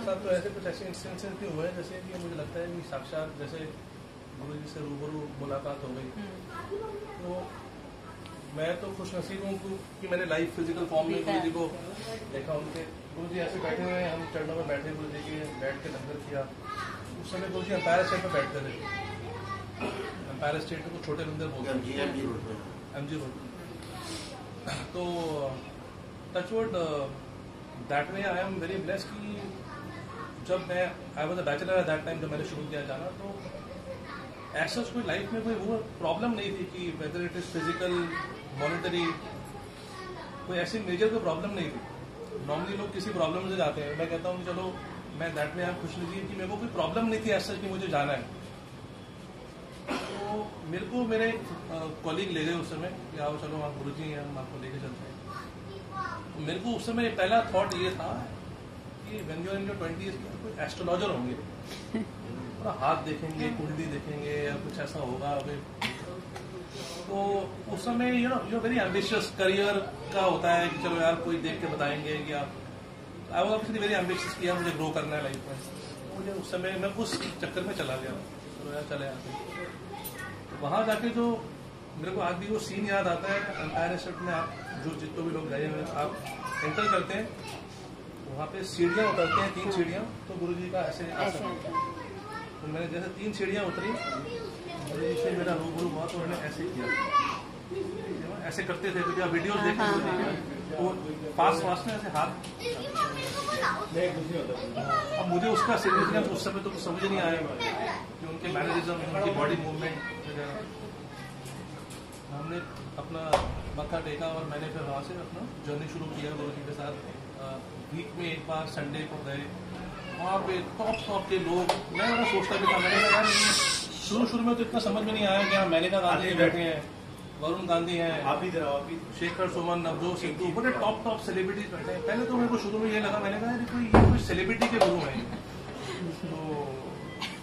मेरे साथ तो ऐसे कुछ ऐसे इंस्टेंसेस भी हुए हैं जैसे कि मुझे लगता है कि साक्षात जैसे गुरु जी से रूबरू मुलाकात हो गई। तो मैं तो खुश नसीब हूँ कि मैंने लाइव फ़िज़िकल फॉर्म में गुरु जी को देखा। उनके गुरु जी ऐसे बैठे हुए हैं हम चरणों में बैठे गुरु जी के बैठ के लंगर किया। उस समय गुरु जी अंपायर स्टेट में बैठते थे। अंपायर स्टेट को छोटे मंदिर बोलते हैं। एम जी रोड तो touchwood that way I am very bless कि जब मैं I was a bachelor at that time जब मैंने शुरू किया जाना तो ऐसा कोई लाइफ में कोई वो प्रॉब्लम नहीं थी कि whether it is physical monetary कोई ऐसी मेजर कोई प्रॉब्लम नहीं थी। नॉर्मली लोग किसी प्रॉब्लम से जाते हैं। मैं कहता हूँ चलो, मैं दैट में आप खुश लीजिए कि मेरे को कोई प्रॉब्लम नहीं थी ऐसा कि मुझे जाना है। तो मेरे को मेरे कॉलीग ले गए उस समय कि आओ, चलो, आप गुरु जी हम आपको लेके चलते हैं। तो मेरे को उस समय पहला थॉट ये था कि when you in your twenty कोई एस्ट्रोलॉजर होंगे। पूरा हाथ देखेंगे कुंडली देखेंगे या कुछ ऐसा होगा अभी। तो उस समय you know you very ambitious career का होता है कि चलो यार कोई देख के बताएँगे कि आप। आई वॉज़ वेरी एम्बिशियस किया मुझे ग्रो करना है लाइफ में। तो मुझे उस समय मैं उस चक्कर में चला गया। चलो यार चले आते तो वहाँ जाके जो मेरे को आज भी वो सीन याद आता है स्टेट में आप जो जितने भी लोग गए हैं आप एंटर करते हैं। वहाँ पे सीढ़ियाँ उतरते हैं तीन सीढ़ियाँ तो गुरु जी का ऐसे आसन तो मैंने जैसे तीन सीढ़ियाँ उतरी गुरु जी से मेरा रूबरू हुआ तो उन्होंने ऐसे किया। ऐसे करते थे क्योंकि आप वीडियोस देखते थे तो पास पास में ऐसे हाथ अब मुझे उसका सिग्निफिकेंस उस समय तो कुछ समझ नहीं आया। कि उनके मैनरिज्म उनकी बॉडी मूवमेंट वगैरह हमने अपना मत्था टेका और मैंने फिर वहाँ से अपना जर्नी शुरू किया गुरु जी के साथ। वीक में एक बार संडे को गए। वहाँ पे टॉप टॉप के लोग मैं बड़ा सोचता भी था मैंने कहा यार शुरू शुरू में तो इतना समझ में नहीं आया कि हाँ मेनका गांधी बैठे हैं वरुण गांधी हैं आप ही जरा आप ही। शेखर सुमन नवजोत सिद्धू बड़े टॉप टॉप सेलिब्रिटीज बैठे हैं। पहले तो मेरे को शुरू में ये लगा मैंने कहा कोई ये कोई सेलिब्रिटी के गुरु हैं? तो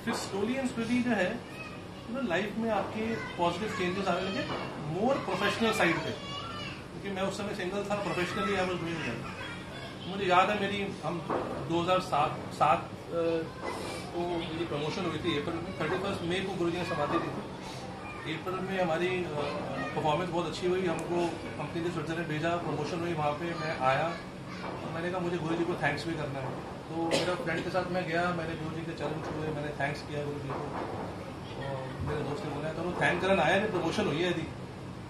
फिर स्लोली एंड स्लोली जो है लाइफ में आपके पॉजिटिव चेंजेस आने लगे मोर प्रोफेशनल साइड पे। क्योंकि मैं उस समय सिंगल था प्रोफेशनली आई वाज डूइंग मुझे याद है मेरी, हम 2007 सात को मेरी प्रमोशन हुई थी अप्रैल में। थर्टी फ़र्स्ट मई को गुरु जी ने समाधि दी थी। अप्रैल में हमारी परफॉर्मेंस बहुत अच्छी हुई। हमको कंपनी ने स्विट्जरलैंड भेजा प्रमोशन हुई, वहाँ पे मैं आया। और मैंने कहा, मुझे गुरु जी को थैंक्स भी करना है। तो मेरा फ्रेंड के साथ मैं गया, मैंने गुरु जी के चरण छुए, मैंने थैंक्स किया गुरु जी को। और मेरे दोस्त ने बोला तो थैंक करन आया नहीं प्रमोशन हुई है यदि?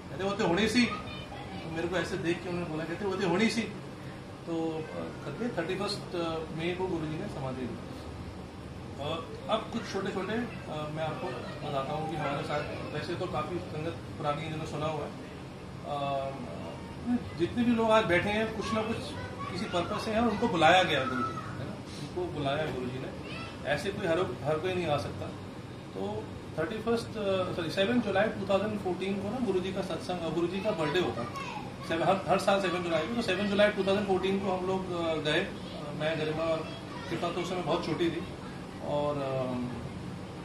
कहते, वो तो होनी सी। तो मेरे को ऐसे देख के उन्होंने बोला, कहते, वो तो होनी सी। तो करके थर्टी फ़र्स्ट मई को गुरु जी ने समाधि दी। अब कुछ छोटे छोटे मैं आपको बताता हूँ कि हमारे साथ वैसे तो काफ़ी संगत पुरानी जिन्होंने सुना हुआ है। जितने भी लोग आज बैठे हैं, कुछ ना कुछ किसी पर्पज से हैं उनको बुलाया गया गुरु जी है ना? उनको बुलाया गुरु जी ने। ऐसे कोई हर हर कोई नहीं आ सकता। तो थर्टी फ़र्स्ट सॉरी सेवन जुलाई 2014 को ना गुरु जी का सत्संग गुरु जी का बर्थडे होता है। हर हर साल सेवन जुलाई को। तो सेवन जुलाई 2014 को हम लोग गए मैं, गरिमा और कृपा तो उस समय बहुत छोटी थी। और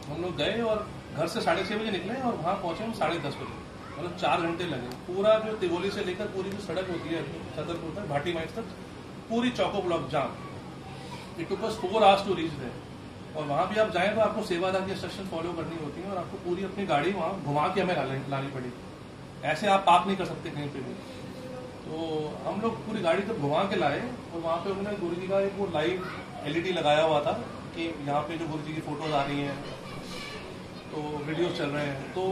हम लोग गए और घर से साढ़े छः बजे निकले और वहाँ पहुँचे हम साढ़े दस बजे। मतलब चार घंटे लगे। पूरा जो तिगोली से लेकर पूरी जो सड़क होती है, छतरपुर तक, भाटी माइस तक, पूरी चौको block jam. It took us four hours to reach there और वहाँ भी आप जाएँ तो आपको सेवादार की इंस्ट्रक्शन फॉलो करनी होती है और आपको पूरी अपनी गाड़ी वहाँ घुमा के हमें लानी पड़ी। ऐसे आप पार्क नहीं कर सकते कहीं पे भी। तो हम लोग पूरी गाड़ी तक घुमा के लाए और वहाँ पे उन्होंने गुरु जी का एक वो लाइव एलईडी लगाया हुआ था कि यहाँ पे जो गुरु जी की फ़ोटोज़ आ रही हैं तो वीडियोस चल रहे हैं। तो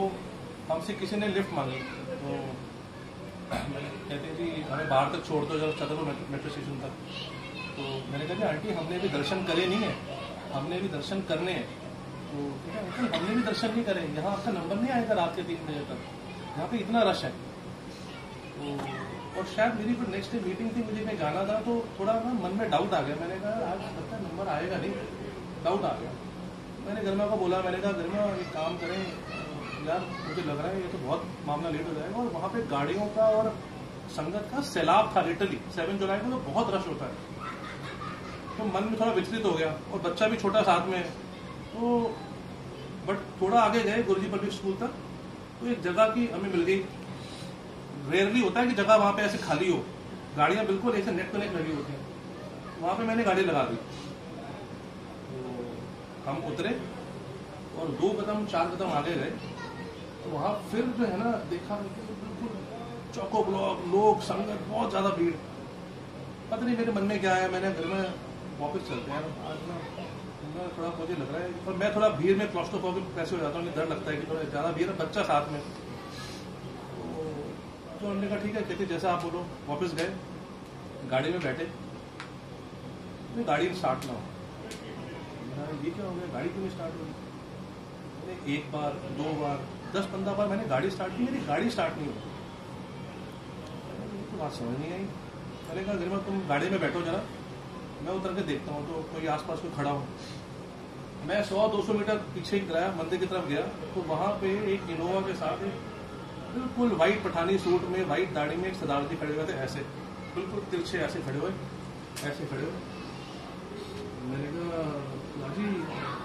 हमसे किसी ने लिफ्ट मांगी। तो कहते हैं जी हमें बाहर तक छोड़ दो, जब छतरपुर मेट्रो स्टेशन तक। तो मैंने कहा आंटी, हमने भी दर्शन करे नहीं है। हमने भी दर्शन करने हैं। तो अंकल, हमने भी दर्शन नहीं करे। यहाँ आपका नंबर नहीं आएगा रात के तीन बजे तक। यहाँ पे इतना रश है। तो और शायद मेरी फिर नेक्स्ट डे मीटिंग थी, मुझे कहीं जाना था तो थोड़ा ना मन में डाउट आ गया। मैंने कहा, आज है नंबर आएगा नहीं। डाउट आ गया। मैंने गरिमा को बोला, मैंने कहा, गरिमा, एक काम करें, यार, मुझे लग रहा है ये तो बहुत मामला लेट हो जाएगा। और वहाँ पे गाड़ियों का और संगत का सैलाब था लिटरली सेवन जुलाई को तो बहुत रश होता है। तो मन में थोड़ा विचलित हो गया और बच्चा भी छोटा साथ में। तो बट थोड़ा आगे गए, गुरुजी पब्लिक स्कूल तक। तो एक जगह की हमें मिल गई। रेयरली होता है कि जगह वहाँ पे ऐसे खाली हो। गाड़ियाँ बिल्कुल ऐसे नेट टू लगी होती हैं। वहाँ पे मैंने गाड़ी लगा दी। हम उतरे और दो कदम, चार कदम आगे गए। तो वहाँ फिर जो है ना, देखा कि बिल्कुल चौको ब्लॉक, लोग, संगत, बहुत ज़्यादा भीड़। पता नहीं मेरे मन में क्या है, मैंने घर में वापस चलते हैं। आज ना थोड़ा मुझे लग रहा है पर मैं थोड़ा भीड़ में क्लॉस्ट्रोफोबिक कैसे हो जाता हूँ डर लगता है कि थोड़ा ज़्यादा भीड़ है, बच्चा साथ में। तो तो हमने कहा, ठीक है कहते जैसा आप बोलो, वापस गए, गाड़ी में बैठे, नहीं, गाड़ी स्टार्ट ना हो। ये क्या हो गया? गाड़ी क्यों स्टार्ट हो मैंने एक बार, दो बार, दस, पंद्रह बार मैंने गाड़ी स्टार्ट की, मेरी गाड़ी स्टार्ट नहीं हुई. तो बात समझ नहीं आई। मैंने कहा घर तुम गाड़ी में बैठो जरा, मैं उतर के देखता हूँ तो कोई आसपास कोई खड़ा हो। मैं सौ, दो सौ मीटर पीछे ही गया मंदिर की तरफ़ गया तो वहाँ पे एक इनोवा के साथ एक बिल्कुल वाइट पठानी सूट में, वाइट दाढ़ी में एक सरदार जी खड़े हुए थे, ऐसे। बिल्कुल तिरछे ऐसे खड़े हुए, ऐसे खड़े हुए। मैंने कहा लाजी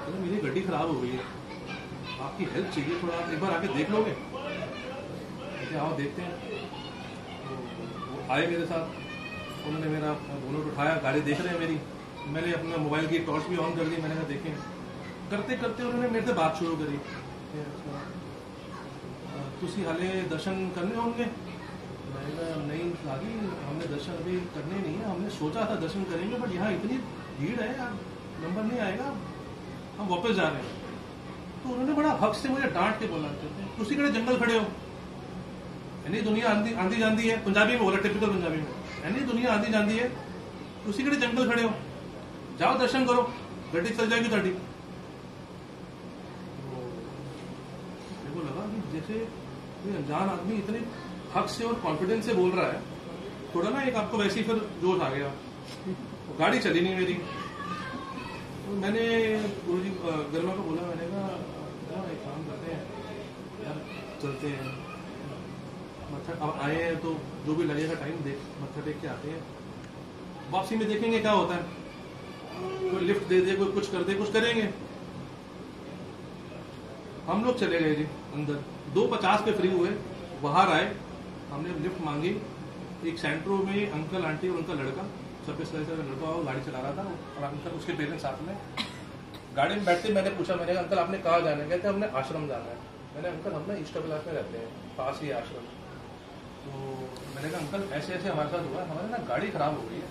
अरे मेरी गड्डी खराब हो गई है। आपकी हेल्प चाहिए थोड़ा, आप एक बार आके देख लोगे? कहते आओ देखते हैं। तो वो आए मेरे साथ। उन्होंने मेरा बोनट उठाया, गाड़ी देख रहे हैं मेरी। मैंने अपना मोबाइल की टॉर्च भी ऑन कर दी। मैंने कहा, देखें। करते करते उन्होंने मेरे से बात शुरू करी। कि अच्छा, अ, तुसी हाले दर्शन करने होंगे मैंने कहा नहीं लागी हमने दर्शन अभी करने नहीं है हमने सोचा था दर्शन करेंगे बट यहाँ इतनी भीड़ है यार नंबर नहीं आएगा हम वापस जा रहे हैं तो उन्होंने बड़ा हक से मुझे डांट के बोला कहते हैं तुसी कड़े जंगल खड़े हो यानी दुनिया आंधी आंधी जाती है पंजाबी में बोला टिपिकल पंजाबी में यानी दुनिया आंधी जाती है तुसी कड़े जंगल खड़े हो जाओ दर्शन करो गड्डी चल जाएगी ਤੁਹਾਡੀ तो मेरे को लगा कि जैसे कोई अनजान आदमी इतने हक से और कॉन्फिडेंस से बोल रहा है, थोड़ा ना एक आपको वैसे ही फिर जोश आ गया। तो गाड़ी चली नहीं मेरी। तो मैंने गुरु जी गर्मा को बोला, मैंने कहा एक काम करते हैं, यार चलते हैं। मत्था, अब आए हैं तो जो भी लगेगा टाइम देख, मत्था टेक के आते हैं। वापसी में देखेंगे क्या होता है। कोई लिफ्ट दे दे, कोई कुछ कर दे, कुछ करेंगे। हम लोग चले गए जी, अंदर। दो पचास पे फ्री हुए। बाहर आए, हमने लिफ्ट मांगी। एक सेंट्रो में अंकल आंटी और उनका लड़का छब्बीस साल का लड़का वो गाड़ी चला रहा था, और अंकल उसके पेरेंट्स साथ में। गाड़ी में बैठते मैंने पूछा, मैंने अंकल आपने कहाँ जाना है? कहते हमने आश्रम जाना है। मैंने अंकल हम ना ईस्ट क्लास में रहते हैं, पास ही आश्रम। तो मैंने कहा अंकल ऐसे ऐसे हमारे साथ हुआ हमारे ना गाड़ी खराब हो गई है।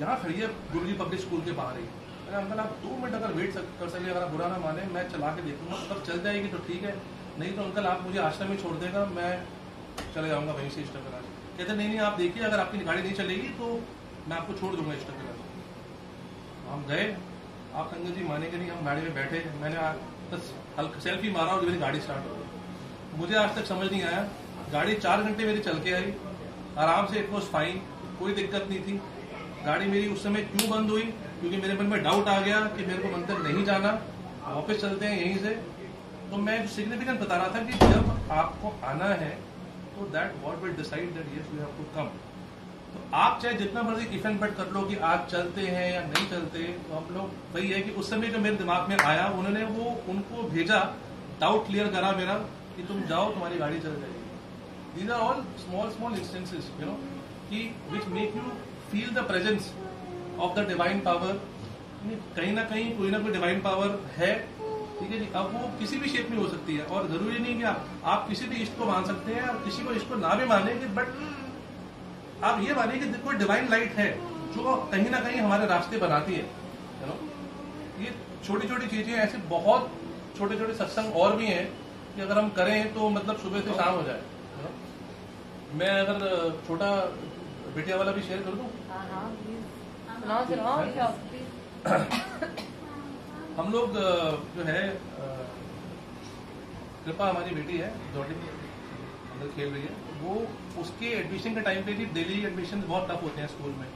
यहाँ खड़ी है गुरुजी पब्लिक स्कूल के बाहर ही। मैंने अंकल, आप दो मिनट अगर वेट कर सके, अगर आप बुरा ना माने, मैं चला के देखूँगा तब चल जाएगी तो ठीक है। नहीं तो अंकल, आप मुझे आश्रम में छोड़ देगा, मैं चले जाऊँगा वहीं से इष्ट क्लास कहते, नहीं नहीं, आप देखिए, अगर आपकी गाड़ी नहीं चलेगी तो मैं आपको छोड़ दूँगा इष्ट क्लास हम गए। आप अंकल जी मानेंगे नहीं, हम गाड़ी में बैठे। मैंने बस हल्का सेल्फी मारा और मेरी गाड़ी स्टार्ट हो गई। मुझे आज तक समझ नहीं आया। गाड़ी चार घंटे मेरी चल के आई। आराम से इट वॉज़ फाइन कोई दिक्कत नहीं थी। गाड़ी मेरी उस समय क्यों बंद हुई? क्योंकि मेरे मन में डाउट आ गया कि मेरे को मंदिर नहीं जाना। वापस चलते हैं यहीं से। तो मैं सिग्निफिकेंट बता रहा था कि जब आपको आना है तो that what will decide that yes you have to come तो आप चाहे जितना मर्ज़ी इफेंट बट कर लो कि आज चलते हैं या नहीं चलते तो हम लोग वही है कि उस समय जो मेरे दिमाग में आया, उन्होंने वो, उनको भेजा। डाउट क्लियर करा मेरा कि तुम जाओ, तुम्हारी गाड़ी चल जाएगी। These are all small small instances you know कि which make you feel the presence of the divine power कहीं ना कहीं कोई ना कोई डिवाइन पावर है। ठीक है जी? अब वो किसी भी शेप में हो सकती है और ज़रूरी नहीं कि आप आप किसी भी इष्ट को मान सकते हैं और किसी को इष्ट को ना भी माने बट आप ये माने कि कोई डिवाइन लाइट है जो कहीं ना कहीं हमारे रास्ते बनाती है। नो ये छोटी छोटी चीज़ें ऐसे बहुत छोटे छोटे सत्संग और भी हैं कि अगर हम करें तो मतलब सुबह से शाम हो जाए? मैं अगर छोटा बेटिया वाला भी शेयर कर दूँ। हाँ हाँ है? हम लोग जो है कृपा हमारी बेटी है जॉर्डिन अंदर खेल रही है। वो उसके एडमिशन के टाइम पे भी डेली एडमिशन बहुत टफ होते हैं स्कूल में।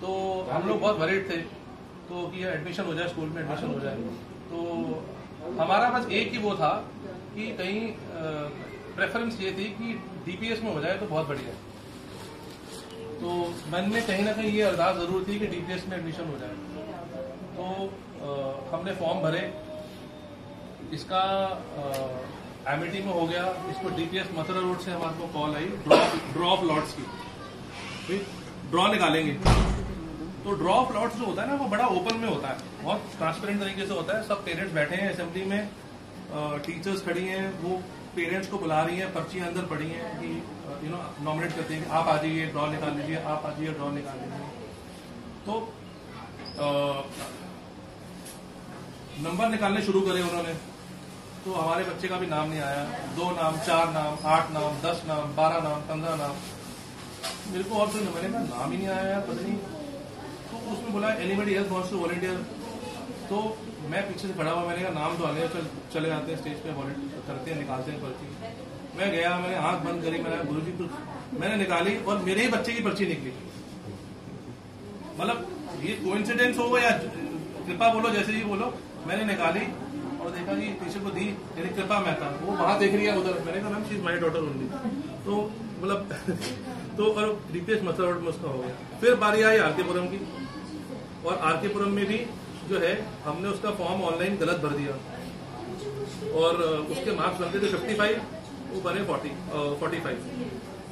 तो हम लोग बहुत वरीड थे तो कि एडमिशन हो जाए स्कूल में एडमिशन हो जाए। तो हमारा बस एक ही वो था कि कहीं प्रेफरेंस ये थी कि डीपीएस में हो जाए तो बहुत बढ़िया तो मन में कहीं ना कहीं ये अरदास ज़रूर थी कि डीपीएस में एडमिशन हो जाए। तो अ, हमने फॉर्म भरे। इसका एमिटी में हो गया। इसको डीपीएस मथुरा रोड से हमारे को कॉल आई। ड्रॉप ड्रॉप लॉट्स की। ड्रॉ निकालेंगे। तो ड्रॉ प्लॉट्स जो होता है ना वो बड़ा ओपन में होता है। बहुत ट्रांसपेरेंट तरीके से होता है। सब पेरेंट्स बैठे हैं असेंबली में। टीचर्स खड़ी हैं। वो पेरेंट्स को बुला रही हैं, पर्चियाँ अंदर पड़ी हैं कि यू नो नॉमिनेट करते हैं आप आ जाइए ड्रॉ निकाल लीजिए, आप आ जाइए ड्रॉ निकाल लीजिए। तो नंबर निकालने शुरू करे उन्होंने। तो हमारे बच्चे का भी नाम नहीं आया। दो नाम, चार नाम, आठ नाम, दस नाम, बारह नाम, पंद्रह नाम। मेरे को और कोई मैंने नाम ही नहीं आया पता नहीं। तो उसमें बोला anybody else wants to volunteer तो मैं पीछे से खड़ा हुआ, मैंने कहा, नाम तो आने चल, चले जाते हैं स्टेज पे वॉलंटियर करते हैं, निकालते हैं पर्ची. मैं गया, मैंने आँख बंद करी, मैंने गुरु जी मैंने निकाली और मेरे ही बच्चे की पर्ची निकली। मतलब ये कोइंसिडेंस हो या कृपा बोलो, जैसे ही बोलो, मैंने निकाली और देखा कि टीचर को दी मेरी कृपा मैं था वो वहाँ देख रही है उधर। मैंने कहा, ma'am is my daughter only तो मतलब तो और रितेश मथुरा में उसका हो गया। फिर बारी आई आरकेपुरम की और आरकेपुरम में भी जो है, हमने उसका फॉर्म ऑनलाइन गलत भर दिया। और उसके मार्क्स बनते थे फिफ्टी फाइव वो बने फोर्टी फोर्टी फाइव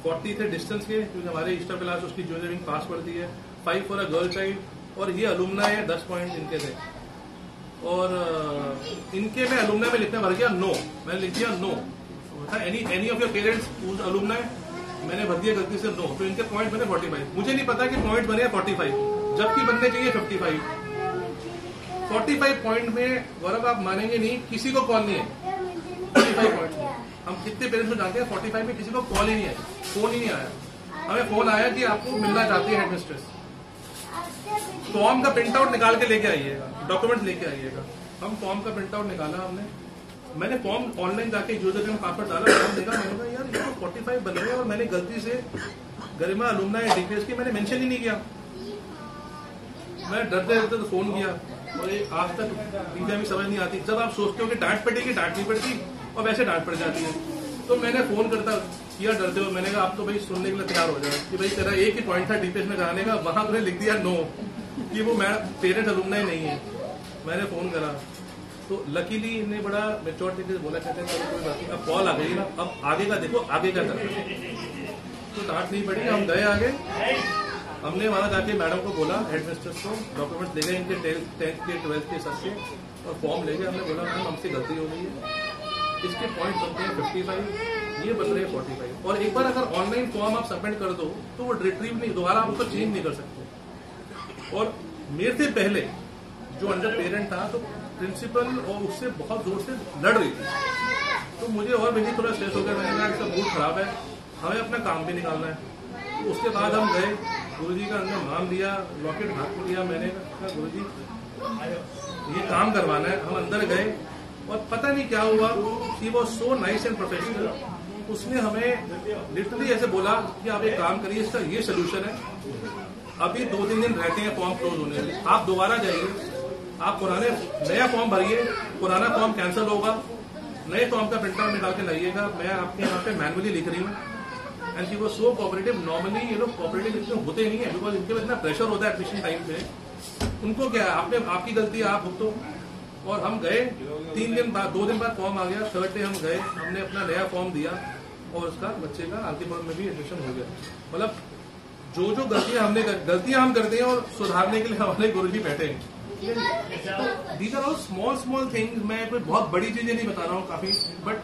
फोर्टी थे डिस्टेंस के, क्योंकि हमारे ईस्टर क्लास उसकी जूनियरिंग पास पड़ती है। Five for a girl child और ये अलुमना है, दस पॉइंट इनके थे। और इनके में अलुमना में लिखने भर गया नो मैंने लिख दिया no any any of your parents alumna मैंने भर दिया गलती से नो तो इनके पॉइंट बने 45 मुझे नहीं पता कि पॉइंट बने 45 जबकि बनने चाहिए 55 45 पॉइंट में, गौरव, आप मानेंगे नहीं, किसी को कॉल नहीं है। 45 पॉइंट हम कितने पेरेंट्स को जानते हैं 45 में किसी को कॉल ही नहीं है फ़ोन ही नहीं आया। हमें फ़ोन आया कि आपको मिलना चाहती है हेडमिस्ट्रेस फॉर्म का प्रिंट आउट निकाल के लेके आइएगा। डॉक्यूमेंट लेके आइएगा। हम फॉर्म का प्रिंट आउट निकाला हमने। मैंने फॉर्म ऑनलाइन जाके यूज़र नेम पासवर्ड डाला फॉर्म देखा, मैंने कहा, यार ये तो 45 बन रहे और मैंने गलती से गरिमा अलुमना या डीपीएस की मैंने मेंशन ही नहीं किया। मैं डरते डरते तो फ़ोन किया। और ये आज तक बीजा भी समझ नहीं आती। जब आप सोचते हो कि डांट पड़ेगी डांट नहीं पड़ती और वैसे डांट पड़ जाती है। तो मैंने फ़ोन करता, किया डरते हुए, मैंने कहा आप तो भाई सुनने के लिए तैयार हो जाए कि भाई तेरा एक ही पॉइंट था डीपीएस में कराने का, वहाँ तुमने लिख दिया नो कि वो मैं पेरेंट अलुमना ही नहीं है। मैंने फ़ोन करा। तो लकीली इन्हें बड़ा मेच्योर तरीके से बोला, कहते हैं कोई बात नहीं, अब कॉल आ गई ना, अब आगे का देखो, आगे का करना तो डांट नहीं पड़ी, हम गए आगे। हमने वहाँ जाके मैडम को बोला हेड मिस्टर्स को डॉक्यूमेंट्स ले गए इनके टेंथ के ट्वेल्थ के सर से, और फॉर्म ले गए। हमने बोला, मैम, हमसे गलती हो गई है। इसके पॉइंट बनते हैं फिफ्टी फाइव ये बन रहे हैं फोर्टी फाइव और एक बार अगर ऑनलाइन फॉर्म आप सबमिट कर दो तो वो रिट्रीव नहीं, दोबारा आप उसको चेंज नहीं कर सकते। और मेरे से पहले जो अंडर पेरेंट था तो प्रिंसिपल और उससे बहुत ज़ोर से लड़ रही थी। तो मुझे और भी थोड़ा स्ट्रेस हो गया, मैंने कहा, इसका मूड खराब है, हमें अपना काम भी निकालना है। तो उसके बाद हम गए गुरु जी का हमने नाम लिया लॉकेट हाथ को लिया मैंने। कहा गुरु जी ये काम करवाना है, हम अंदर गए और पता नहीं क्या हुआ he was so nice and professional उसने हमें लिटरली ऐसे बोला कि आप एक काम करिए इसका ये सोल्यूशन है। अभी दो तीन दिन रहते हैं फॉर्म क्लोज होने में। आप दोबारा जाइए, आप पुराने, नया फॉर्म भरिए, पुराना फॉर्म कैंसिल होगा। नए फॉर्म का प्रिंट आउट निकाल के लाइएगा। मैं आपके यहाँ पे मैनुअली लिख रही हूँ। And she was so cooperative normally ये लोग कॉपरेटिव इतने होते नहीं है बिकॉज़ इनके पास इतना प्रेशर होता है एडमिशन टाइम पे। उनको क्या, आपने, आपकी गलती आप भुगतो और हम गए, तीन दिन बाद, दो दिन बाद फॉर्म आ गया। थर्ड डे हम गए, हमने अपना नया फॉर्म दिया। और उसका बच्चे का आरतीपुरम में भी एडमिशन हो गया। मतलब जो जो गलतियाँ हमने गलतियाँ हम करते हैं और सुधारने के लिए हमारे गुरु जी बैठे हैं। These are all small small things मैं कोई बहुत बड़ी चीज़ें नहीं बता रहा हूँ, काफ़ी। बट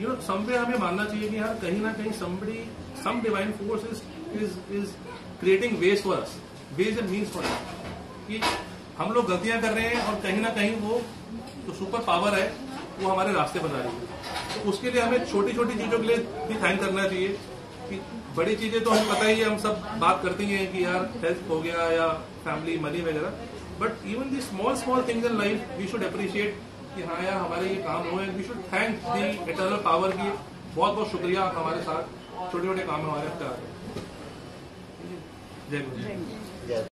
यू नो समवे हमें मानना चाहिए कि यार कहीं ना कहीं somebody some divine force is is is creating ways for us ways and means for कि हम लोग गलतियाँ कर रहे हैं और कहीं ना कहीं वो जो सुपर पावर है, वो हमारे रास्ते बना रही है। तो उसके लिए हमें छोटी छोटी चीज़ों के लिए भी थैंक करना चाहिए कि बड़ी चीज़ें तो हमें पता ही है, हम सब बात करते हैं कि यार हेल्थ हो गया या फैमिली मनी वगैरह। But even the small small things in life we should appreciate कि हाँ यार, हमारे ये काम हुए we should thank the eternal power की बहुत बहुत शुक्रिया आप हमारे साथ। छोटे छोटे काम हमारे कर रहे हैं जय गुरु